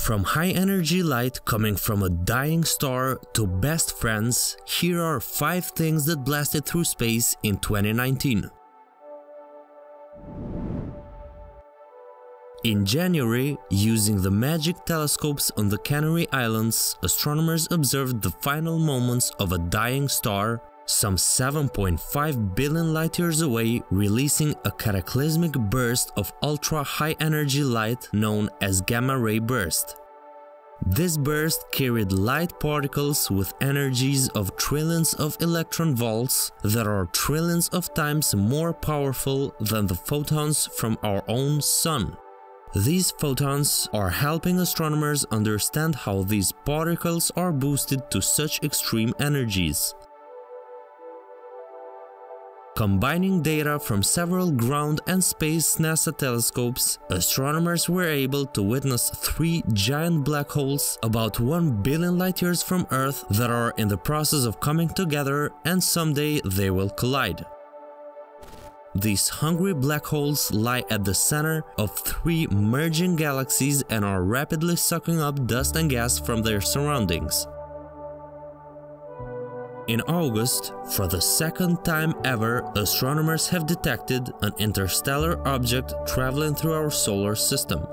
From high energy light coming from a dying star to best friends, here are 5 things that blasted through space in 2019. In January, using the MAGIC telescopes on the Canary Islands, astronomers observed the final moments of a dying star some 7.5 billion light years away, releasing a cataclysmic burst of ultra-high energy light known as gamma-ray burst. This burst carried light particles with energies of trillions of electron volts that are trillions of times more powerful than the photons from our own sun. These photons are helping astronomers understand how these particles are boosted to such extreme energies. Combining data from several ground and space NASA telescopes, astronomers were able to witness three giant black holes about 1 billion light years from Earth that are in the process of coming together and someday they will collide. These hungry black holes lie at the center of three merging galaxies and are rapidly sucking up dust and gas from their surroundings. In August, for the second time ever, astronomers have detected an interstellar object traveling through our solar system.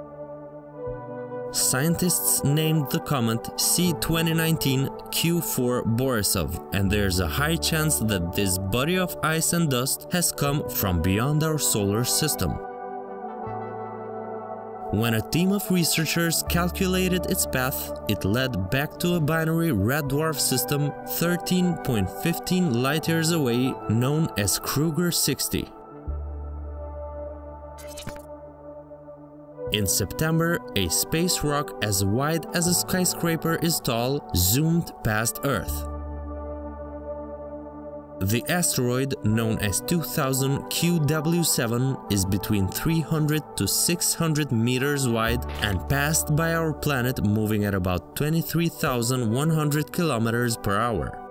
Scientists named the comet C2019 Q4 Borisov, and there's a high chance that this body of ice and dust has come from beyond our solar system. When a team of researchers calculated its path, it led back to a binary red dwarf system 13.15 light-years away known as Kruger 60. In September, a space rock as wide as a skyscraper is tall zoomed past Earth. The asteroid, known as 2000 QW7, is between 300 to 600 meters wide and passed by our planet moving at about 23,100 kilometers per hour.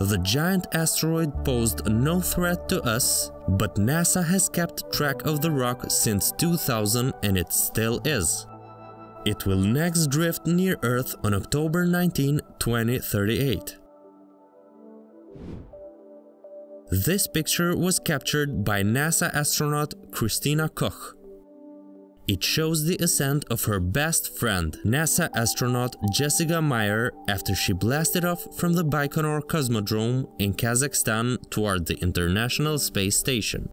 The giant asteroid posed no threat to us, but NASA has kept track of the rock since 2000 and it still is. It will next drift near Earth on October 19, 2038. This picture was captured by NASA astronaut Christina Koch. It shows the ascent of her best friend, NASA astronaut Jessica Meir, after she blasted off from the Baikonur Cosmodrome in Kazakhstan toward the International Space Station.